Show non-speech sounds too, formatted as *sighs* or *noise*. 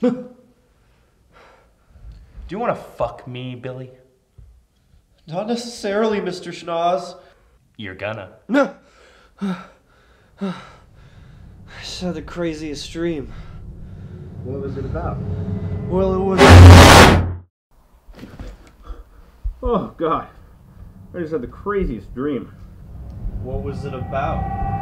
Do you want to fuck me, Billy? Not necessarily, Mr. Schnoz. You're gonna. No. *sighs* I just had the craziest dream. What was it about? Well, it was. Oh, God. I just had the craziest dream. What was it about?